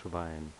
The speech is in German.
Schwein.